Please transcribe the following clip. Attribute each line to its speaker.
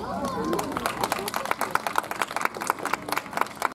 Speaker 1: Oh,